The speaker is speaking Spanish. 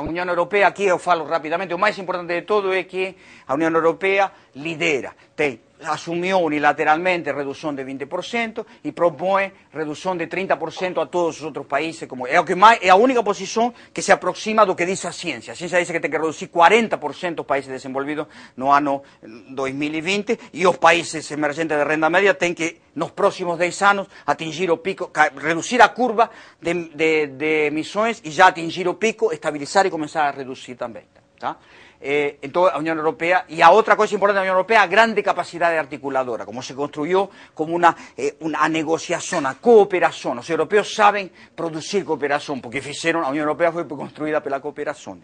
A Unión Europea, aquí eu falo rapidamente, o máis importante de todo é que a Unión Europea lidera, ten asumió unilateralmente reducción de 20% y propone reducción de 30% a todos los otros países. Como, es, que más, es la única posición que se aproxima a lo que dice la ciencia. La ciencia dice que tiene que reducir 40% los países desenvolvidos no año 2020 y los países emergentes de renta media tienen que, en los próximos 10 años, atingir o pico, reducir la curva de, de, de emisiones y ya atingir o pico, estabilizar y comenzar a reducir también. Eh, en toda la Unión Europea. Y a otra cosa importante de la Unión Europea, grande capacidad de articuladora, como se construyó como una, eh, negociación, una cooperación. Los europeos saben producir cooperación, porque hicieron, la Unión Europea fue construida por la cooperación.